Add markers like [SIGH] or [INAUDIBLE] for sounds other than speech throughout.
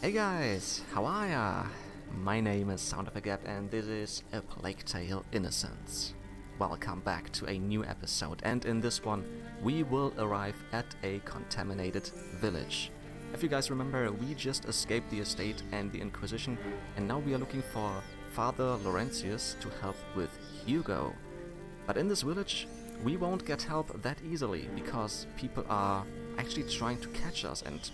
Hey guys, how are ya? My name is Sound of a Gap and this is A Plague Tale Innocence. Welcome back to a new episode and in this one we will arrive at a contaminated village. If you guys remember, we just escaped the estate and the Inquisition and now we are looking for Father Laurentius to help with Hugo. But in this village we won't get help that easily because people are actually trying to catch us and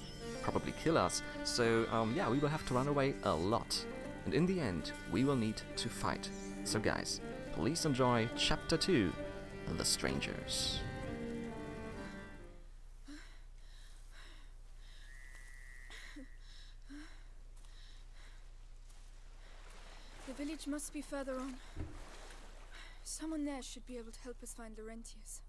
probably kill us. So um, yeah, we will have to run away a lot. And in the end, we will need to fight. So guys, please enjoy Chapter 2, The Strangers. The village must be further on. Someone there should be able to help us find Laurentius.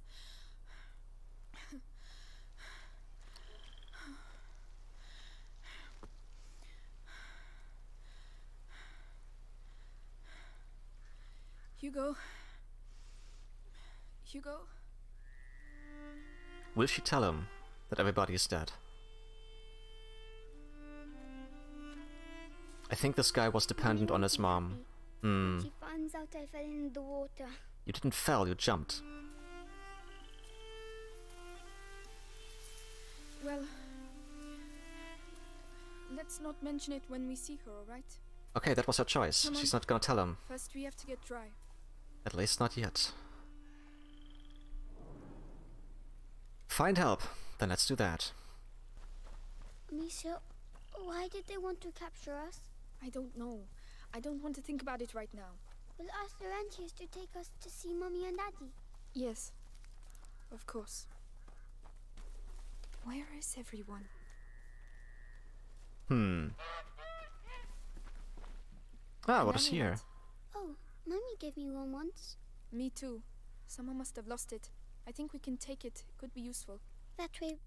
Hugo. Hugo. Will she tell him that everybody is dead? I think this guy was dependent on his mom. Hmm. She finds out I fell in the water. You didn't fell, you jumped. Well. Let's not mention it when we see her, alright? Okay, that was her choice. Come. She's not gonna tell him. First, we have to get dry. At least not yet. Find help. Then let's do that. Misha, why did they want to capture us? I don't know. I don't want to think about it right now. We'll ask Laurentius to take us to see Mummy and Daddy. Yes. Of course. Where is everyone? Hmm. Ah, what is here? Oh, Mummy gave me one once. Me too. Someone must have lost it. I think we can take it. Could be useful. That way,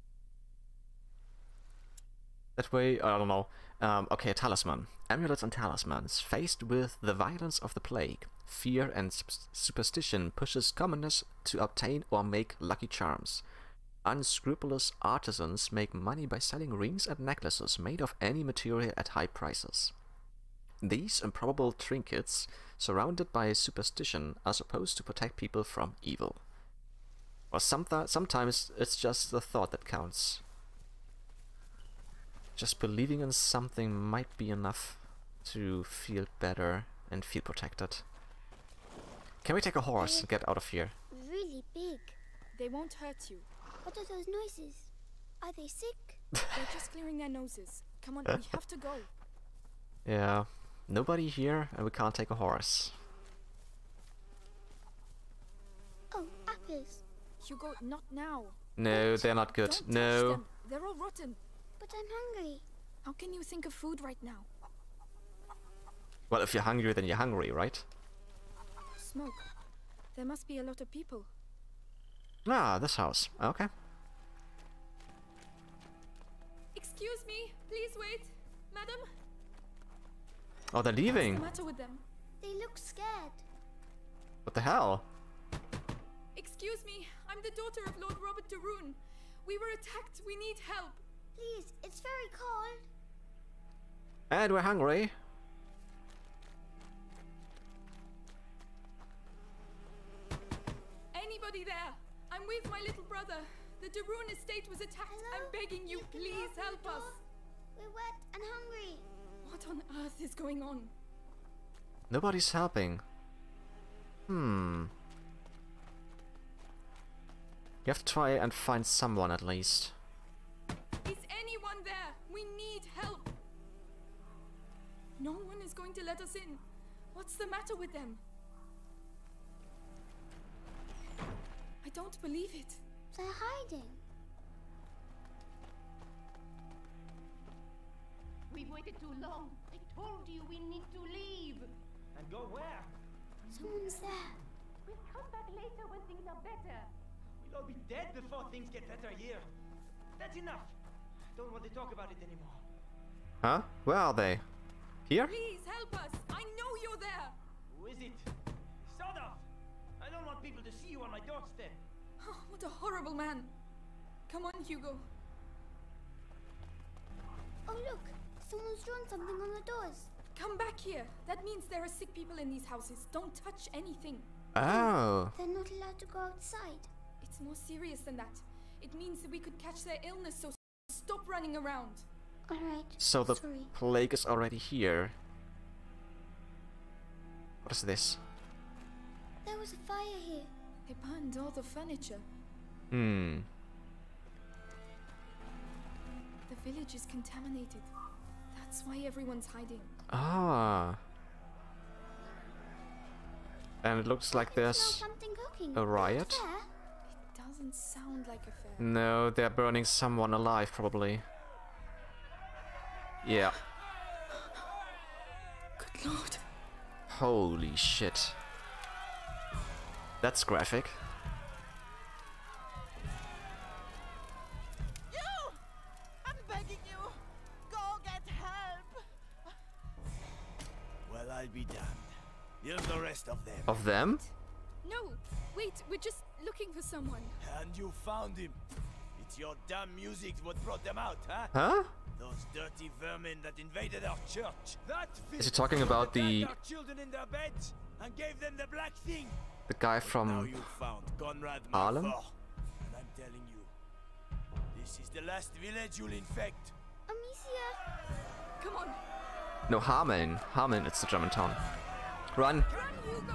That way, I don't know. Um, okay, talisman. Amulets and talismans. Faced with the violence of the plague, fear and superstition pushes commoners to obtain or make lucky charms. Unscrupulous artisans make money by selling rings and necklaces made of any material at high prices. These improbable trinkets, surrounded by superstition, are supposed to protect people from evil. Or someti- sometimes it's just the thought that counts. Just believing in something might be enough to feel better and feel protected. Can we take a horse and get out of here? really big. They won't hurt you. What are those noises? Are they sick? They're just clearing their noses. Come on, we have to go. [LAUGHS] Yeah, nobody here and we can't take a horse. Oh, apples. Hugo, not now. No, they're not good. Don't No. them. They're all rotten. But I'm hungry. How can you think of food right now? Well, if you're hungry, then you're hungry, right? Smoke. There must be a lot of people. Ah, this house. Okay. Excuse me, please wait. Madam, Oh, they're leaving. what's leaving. the matter with them? They look scared. What the hell? Excuse me, I'm the daughter of Lord Robert de Rune. We were attacked. We need help. Please, it's very cold. And we're hungry. Anybody there? I'm with my little brother. The de Rune estate was attacked. I'm begging you, can please open help us. We're wet and hungry. What on earth is going on? Nobody's helping. Hmm. You have to try and find someone at least. Is anyone there? We need help. No one is going to let us in. What's the matter with them? I don't believe it. They're hiding. We've waited too long. I told you we need to leave. And go where? Someone's there. We'll come back later when things are better. We'll all be dead before things get better here. That's enough. I Don't want to talk about it anymore. Huh? Where are they? Here? Please help us. I know you're there. Who is it? Sod off! I don't want people to see you on my doorstep. Oh, what a horrible man. Come on, Hugo. Oh, look. Someone's drawn something on the doors. Come back here. That means there are sick people in these houses. Don't touch anything. Oh. They're not allowed to go outside. It's more serious than that. It means that we could catch their illness, so stop running around. Alright. So the Sorry. plague is already here. What is this? There was a fire here. They burned all the furniture. Hmm. The village is contaminated. That's why everyone's hiding. Ah. And it looks like there's... a riot? It doesn't sound like a fair. No, they're burning someone alive, probably. Yeah. Good lord. Holy shit. That's graphic. I'll be damned. Here's the rest of them. Of them? No! Wait, we're just looking for someone. And you found him. It's your damn music what brought them out, huh? Huh? Those dirty vermin that invaded our church. That Is he talking about the our children in their beds and gave them the black thing. the guy now from you found Conrad Harlem? And I'm telling you, this is the last village you'll infect. Amicia. Come on. No Hameln. Hameln, it's the German town. Run! Run, Hugo!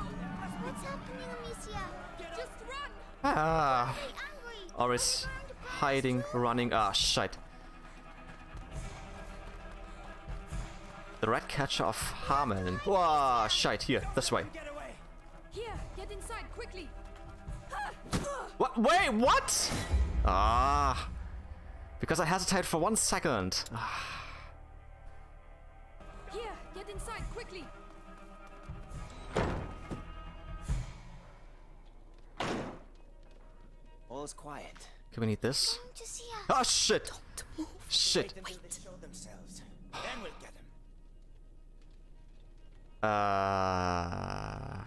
Ah! Hey, angry. Or is hiding, running. Ah, shit. The rat catcher of Hameln. Wow, shite. Here, this way. Here, get inside quickly. What? Wait, what? Ah. Because I hesitated for one second. Ah, inside quickly. All's quiet. Can we need this. Come to see us. Ah, shit. Shit. Wait until themselves. Then we'll get them. Uh.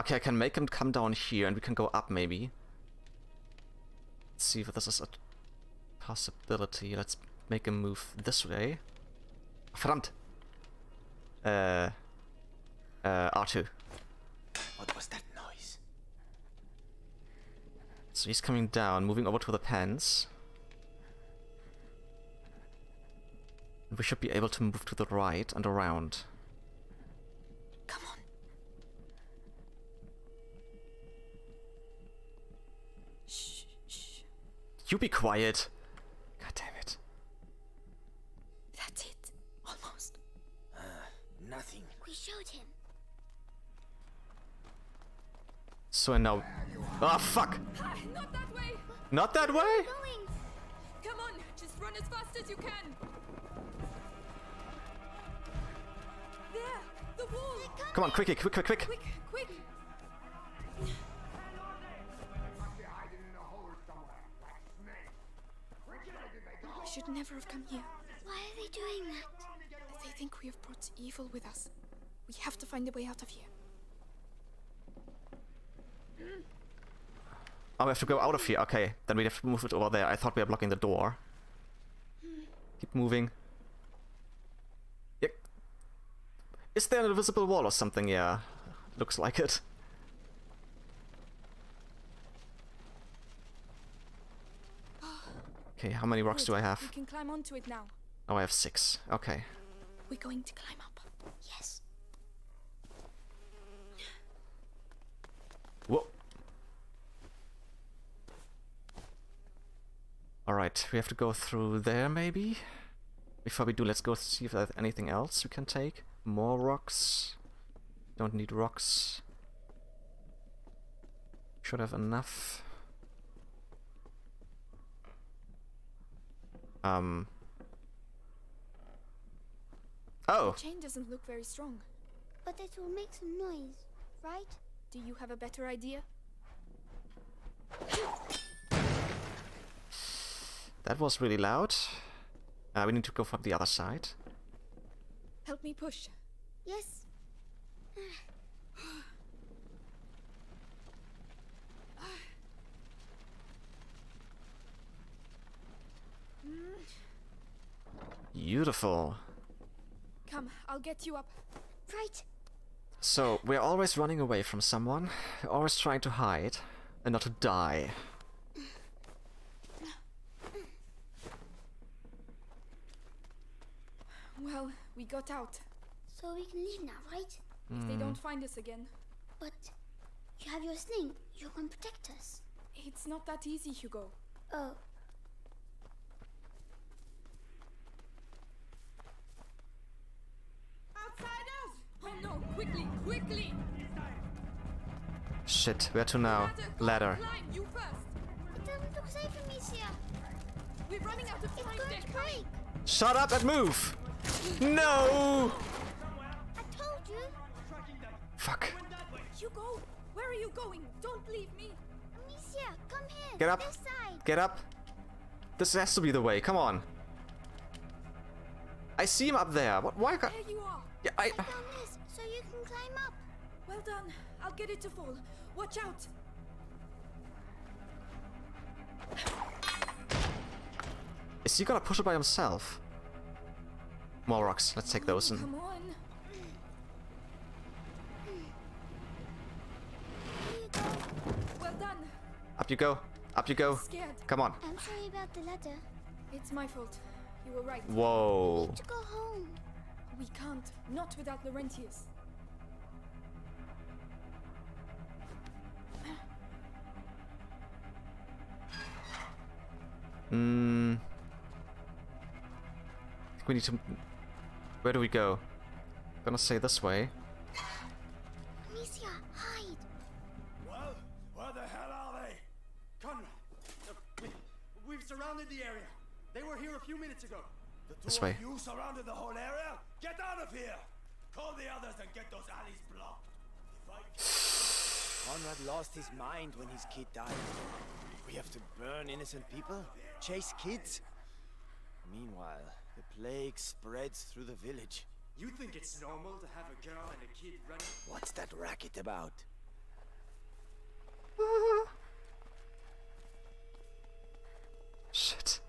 Okay, I can make him come down here and we can go up maybe. Let's see if this is a possibility. Let's make him move this way. Verdammt. Uh. Uh, R2. What was that noise? So he's coming down, moving over to the pens. We should be able to move to the right and around. Come on. Shh, shh. You be quiet! So I now. Ah, fuck! Not that way. Not that way? Come on, just run as fast as you can. There, the wall. Come on, quickly, quick, quick, quick! Quick, quick. We should never have come here. Why are they doing that? They think we have brought evil with us. We have to find a way out of here. Oh, we have to go out of here. Okay, then we have to move it over there. I thought we were blocking the door. Keep moving. Yep. Is there an invisible wall or something? Yeah, looks like it. Okay, how many rocks do I have? We can climb onto it now. Oh, I have six. Okay. We're going to climb up. Yes. Whoa. Alright, we have to go through there maybe? Before we do, let's go see if there's anything else we can take. More rocks. Don't need rocks. Should have enough. Um. Oh! The chain doesn't look very strong. But it will make some noise, right? Do you have a better idea? That was really loud. Uh, we need to go from the other side. Help me push. Yes. Beautiful. Come, I'll get you up. Right. So, we're always running away from someone, always trying to hide, and not to die. Well, we got out. So we can leave now, right? If they don't hmm. find us again. But you have your sling. You can protect us. It's not that easy, Hugo. Oh, Outsiders! Oh no, quickly, quickly! Shit, where to now? Ladder. Climb, you first! it doesn't look safe for me, Sia. We're running out of It's going to break. Shut up and move! No! I told you. Fuck. Hugo, where are you going? Don't leave me! Amicia, come here. Get up. This side. Get up. This has to be the way, come on. I see him up there. What, why. There you are! Yeah, I... I've this so you can climb up. Well done. I'll get it to fall. Watch out! Is he gonna push it by himself? More rocks. Let's take those and... Come on! Here you go. Well done! Up you go. Up you go. Scared. Come on. I'm sorry about the ladder. It's my fault. You were right. Whoa. We need To go home. We can't. Not without Laurentius. Hmm. We need to... Where do we go? I'm Gonna say this way. Amicia, hide. Well, where the hell are they? Conrad, uh, we, we've surrounded the area. They were here a few minutes ago. The two This of way. you surrounded the whole area? Get out of here! Call the others and get those alleys blocked. If I [SIGHS] Conrad lost his mind when his kid died. We have to burn innocent people? Chase kids? Meanwhile, the plague spreads through the village. You think it's normal to have a girl and a kid running? What's that racket about? [LAUGHS] Shit.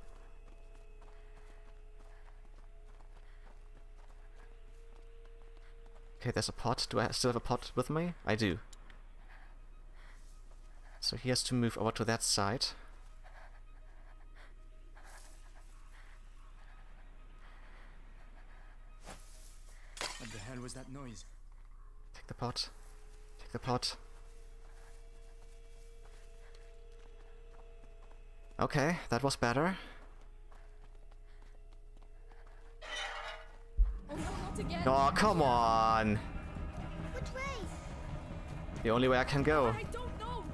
Okay, there's a pot. Do I still have a pot with me? I do. So he has to move over to that side. Was that noise? Take the pot. Take the pot. Okay, that was better. Oh no, not again! Oh, come on! Which way? The only way I can go. I don't know!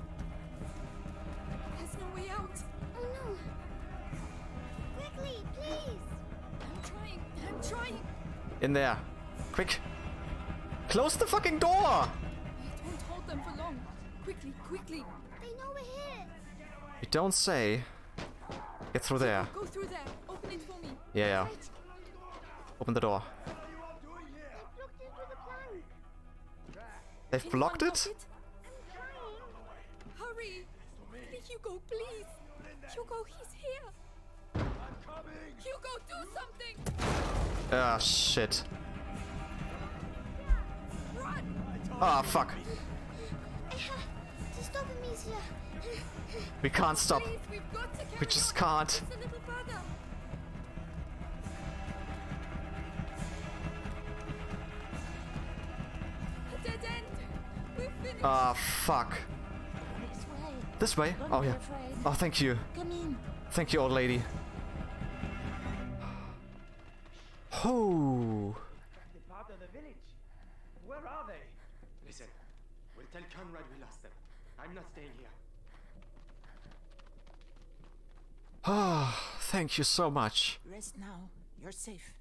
There's no way out! Oh no. Quickly, please. I'm trying, I'm trying! In there. Quick. Close the fucking door! It won't hold them for long. Quickly, quickly! They know we're here. You don't say. Get through there. Go through there. Open it for me. Yeah, yeah. Open the door. They blocked it They've blocked through the plank. Anyone it? Hurry! Hugo, please! Hugo, he's here! Hugo, do something! Ah, shit. Run! Ah, fuck. I have to stop Amicia. We can't stop. We've got to carry We just can't. Just a little further. A dead end. We're finished. Ah, fuck. This way. This way? Don't Oh, yeah. Oh, thank you. Thank you, old lady. Oh. The part of the village. Where are they? Listen, we'll tell Conrad we lost them. I'm not staying here. Ah, thank you so much. Rest now. You're safe.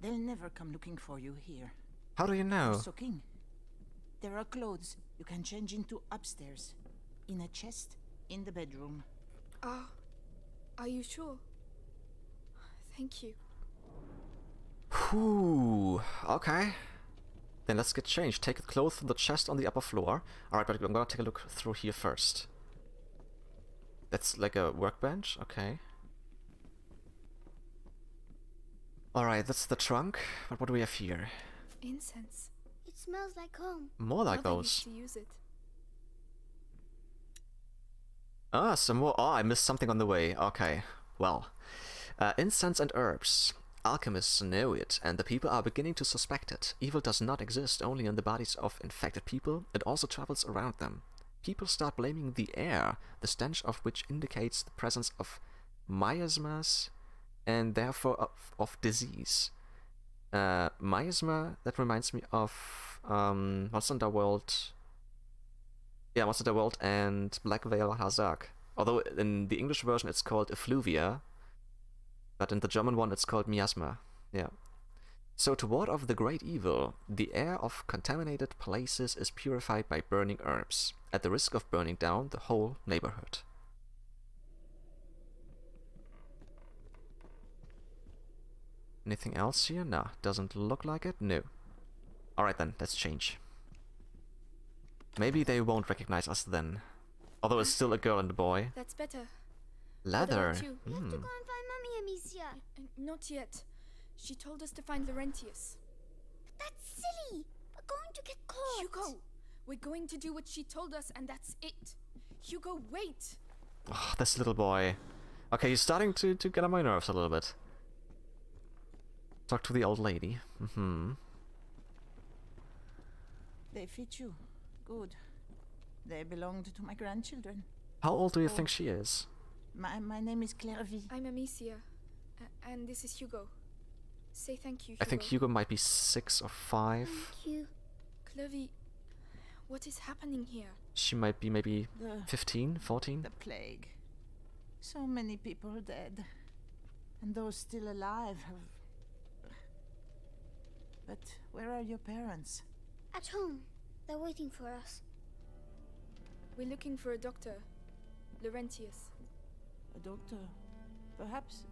They'll never come looking for you here. How do you know? Soaking. There are clothes you can change into upstairs. In a chest in the bedroom. Ah, are you sure? Thank you. Whew. Okay. Then let's get changed. Take the clothes from the chest on the upper floor. Alright, but I'm gonna take a look through here first. That's like a workbench? Okay. Alright, that's the trunk. But what do we have here? Incense. It smells like home. More like Mother those. to use it. Ah, some more. Oh, I missed something on the way. Okay, well. Uh, incense and herbs. Alchemists know it, and the people are beginning to suspect it. Evil does not exist only in the bodies of infected people, it also travels around them. People start blaming the air, the stench of which indicates the presence of miasmas and therefore of, of disease. Uh, miasma, that reminds me of um, Monster Hunter World yeah, Monster World and Black Veil Hazak. Although in the English version it's called effluvia, but in the German one it's called miasma. Yeah. So to ward off the great evil, the air of contaminated places is purified by burning herbs, at the risk of burning down the whole neighborhood. Anything else here? No, doesn't look like it. No. Alright then, let's change. Maybe they won't recognize us then. Although it's still a girl and a boy. That's better. Leather. about you? We have to Hmm. Go and Amicia. Uh, not yet. She told us to find Laurentius. That's silly. We're going to get caught. Hugo! We're going to do what she told us, and that's it. Hugo, wait! Oh, this little boy. Okay, he's starting to, to get on my nerves a little bit. Talk to the old lady. Mm-hmm. They fit you. Good. They belonged to my grandchildren. How old do you think she is? My, my name is Clervie. I'm Amicia, uh, and this is Hugo. Say thank you, Hugo. I think Hugo might be six or five. Thank you. Clervie, what is happening here? She might be maybe The, 15, 14. the plague. So many people dead. And those still alive have. But where are your parents? At home. They're waiting for us. We're looking for a doctor. Laurentius. A doctor? Perhaps.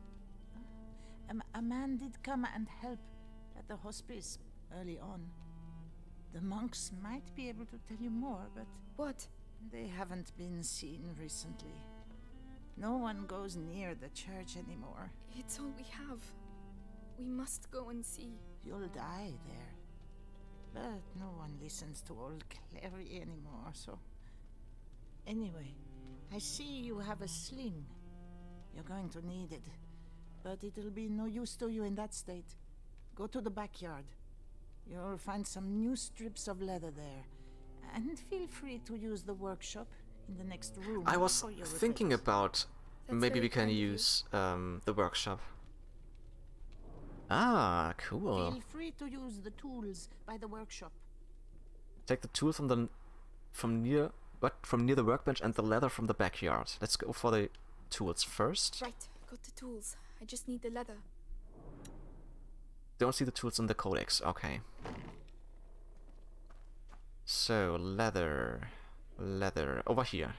A, a man did come and help at the hospice early on. The monks might be able to tell you more, but What? they haven't been seen recently. No one goes near the church anymore. It's all we have. We must go and see. You'll die there. But no one listens to old Clervie anymore, so. Anyway, I see you have a sling. You're going to need it. But it'll be no use to you in that state. Go to the backyard. You'll find some new strips of leather there. And feel free to use the workshop in the next room. I was thinking repairs. about That's maybe we can kind of you. use um, the workshop. Ah, cool. Feel free to use the tools by the workshop. Take the tool from the from near what from near the workbench and the leather from the backyard. Let's go for the tools first. Right, got the tools. I just need the leather. Don't see the tools in the codex. Okay. So leather, leather over here.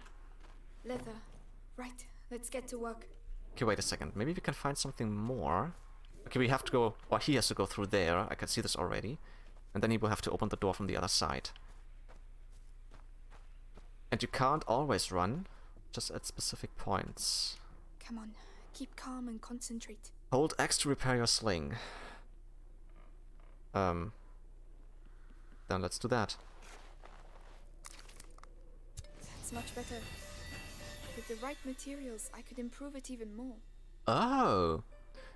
Leather. Right, let's get to work. Okay, wait a second. Maybe we can find something more. Okay, we have to go. Or he has to go through there. I can see this already. And then he will have to open the door from the other side. And you can't always run, just at specific points. Come on, keep calm and concentrate. Hold X to repair your sling. Um. Then let's do that. That's much better. With the right materials, I could improve it even more. Oh!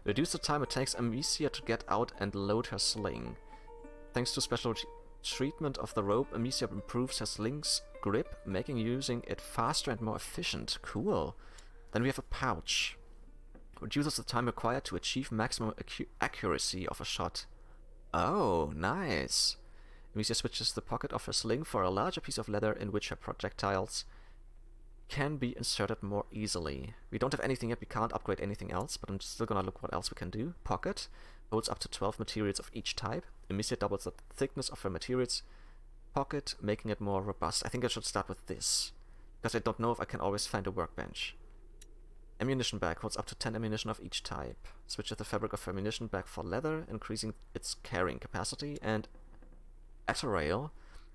Reduce the time it takes Amicia to get out and load her sling. Thanks to special treatment of the rope, Amicia improves her sling's grip, making using it faster and more efficient. Cool. Then we have a pouch. Reduces the time required to achieve maximum accuracy of a shot. Oh, nice. Amicia switches the pocket of her sling for a larger piece of leather in which her projectiles can be inserted more easily. We don't have anything yet, we can't upgrade anything else, but I'm still gonna look what else we can do. Pocket holds up to 12 materials of each type. Amicia doubles the thickness of her materials. Pocket, making it more robust. I think I should start with this, because I don't know if I can always find a workbench. Ammunition bag holds up to 10 ammunition of each type. Switches the fabric of ammunition bag for leather, increasing its carrying capacity. And Atarail,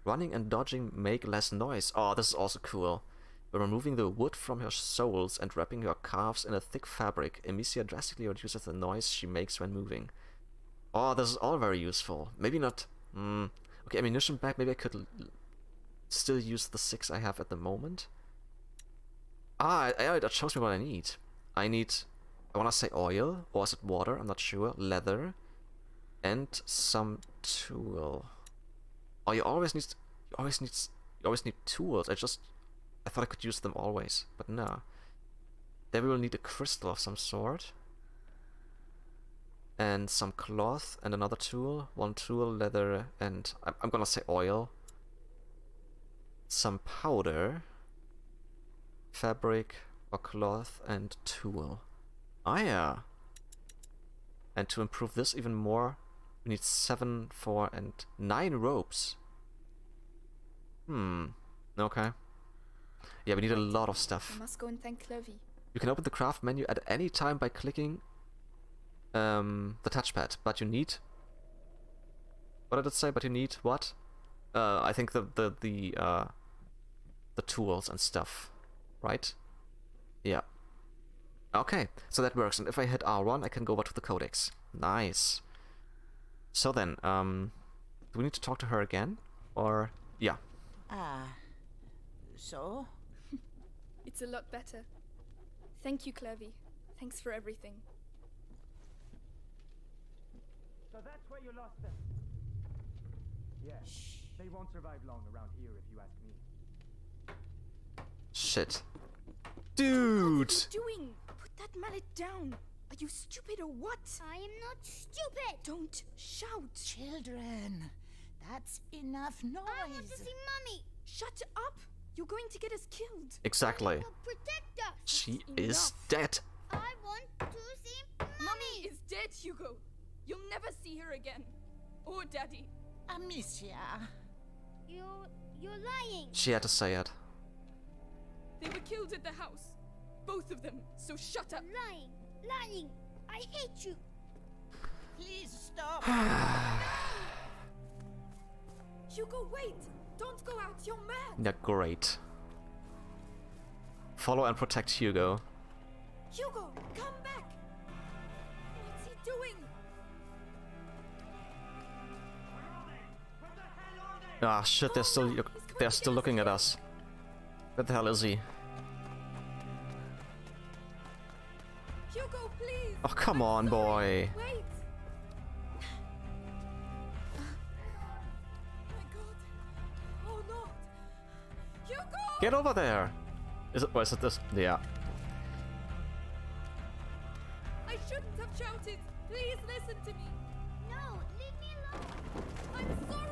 running and dodging make less noise. Oh, this is also cool. By removing the wood from her soles and wrapping her calves in a thick fabric, Amicia drastically reduces the noise she makes when moving. Oh, this is all very useful. Maybe not... Mm, okay, ammunition bag. Maybe I could still use the six I have at the moment. Ah, that shows me what I need. I need... I want to say oil, or is it water? I'm not sure. Leather. And some tool. Oh, you always need... You always need... You always need tools. I just... I thought I could use them always, but no. Then we will need a crystal of some sort and some cloth and another tool. One tool, leather, and I'm, I'm gonna say oil. Some powder, fabric or cloth, and tool. Ah, yeah. And to improve this even more, we need seven, four, and nine ropes. Hmm. Okay. Yeah, we need a lot of stuff. I must go and thank Clervie. You can open the craft menu at any time by clicking um, the touchpad, but you need. What did it say? But you need what? Uh, I think the the the uh, the tools and stuff, right? Yeah. Okay, so that works. And if I hit R1, I can go over to the codex. Nice. So then, um, do we need to talk to her again, or yeah? Ah. So? [LAUGHS] It's a lot better. Thank you, Clervie. Thanks for everything. So that's where you lost them. Yeah. They won't survive long around here if you ask me. Shit. Dude. What are you doing? Put that mallet down. Are you stupid or what? I am not stupid. Don't shout. Children, that's enough noise. I want to see Mummy. Shut up. You're going to get us killed. Exactly. Protect us. She Enough. is dead. I want to see Mummy. Mummy is dead, Hugo. You'll never see her again. Or Daddy. Amicia. You, you're lying. She had to say it. They were killed at the house. Both of them. So shut up. Lying. Lying. I hate you. Please stop. [SIGHS] Hugo, wait. Don't go out. You're mad. Yeah, great. Follow and protect Hugo. Hugo, come back. What's he doing? Ah, shit, they're still they're still looking at us. Where the hell is he? Hugo, please. Oh, come on, boy. Wait. [SIGHS] My God. Oh no. Hugo. Get over there! Is it, oh, or it this? Yeah. I shouldn't have shouted. Please listen to me. No, leave me alone. I'm sorry.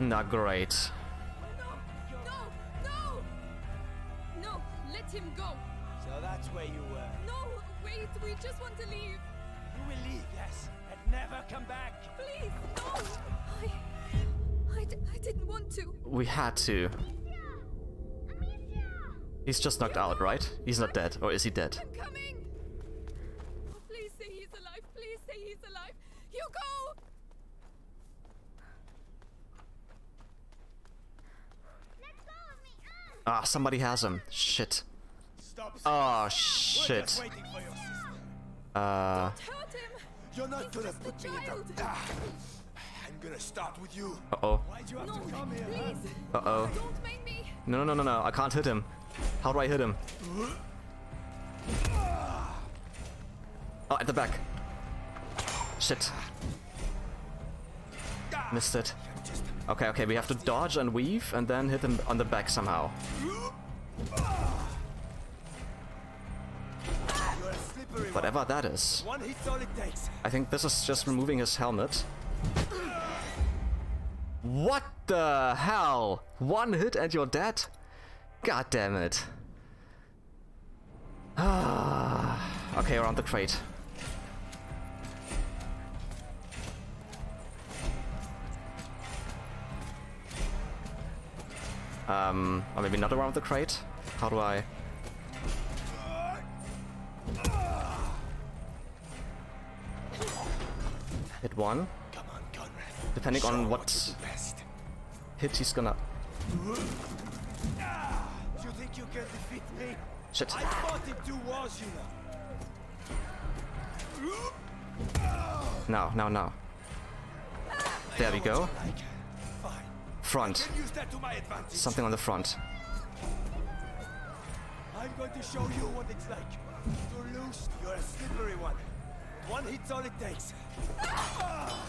Not great. No, no, no. No, let him go. So that's where you were. No, wait, we just want to leave. You will leave, yes, and never come back. Please, no. I, I, d- I didn't want to. We had to. He's just knocked out, right? He's not dead. Or is he dead? I'm coming. Oh, please say he's alive. Please say he's alive. Hugo. Let go of me. Ah. Ah, somebody has him. Shit. Stop. Oh, shit. waiting for your. Uh, Hurt him. You're not gonna put me in the. Ah. I'm gonna start with you. uh-oh. Why'd you have No, to come here, please. Uh-oh. Don't make me. No, no, no, no, no. I can't hit him. How do I hit him? Oh, at the back. Shit. Missed it. Okay, okay, we have to dodge and weave and then hit him on the back somehow. Whatever that is. I think this is just removing his helmet. What the hell? One hit and you're dead? God damn it. [SIGHS] Okay, around the crate. Um, or maybe not around the crate? How do I... Hit one. On, Depending Show on what hit he's gonna... You think you can defeat me? Shit. I fought in two wars, you know. No, no, no. There we go. Like. Front. Can use that to my advantage. Something on the front. I'm going to show you what it's like to lose. You're a slippery one. One hit's all it takes. Ah!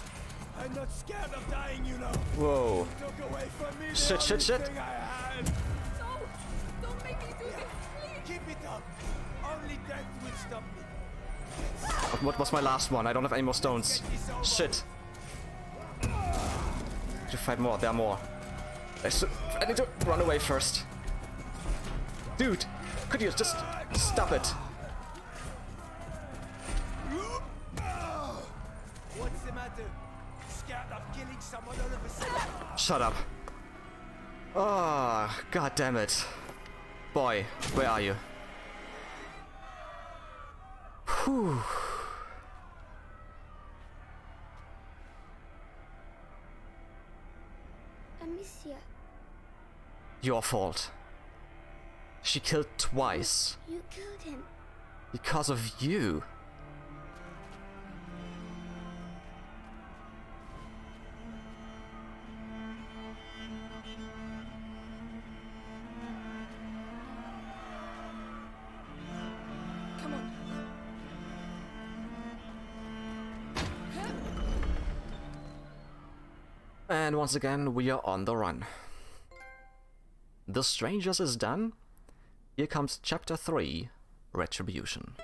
I'm not scared of dying, you know. Whoa. Took away from me Shit, shit, shit. thing I. No! Don't make me do this, please! Keep it up. Only death will stop me. What was my last one? I don't have any more stones. Shit. To fight more. There are more. I, I need to run away first. Dude, could you just stop it? What's the matter? Scared of killing someone all of a sudden? Shut up. Ah, oh, god damn it. Boy, where are you? Whew. Your fault. She killed twice. you killed him. Because of you. Once again, we are on the run. The Strangers is done. Here comes chapter 3 Retribution.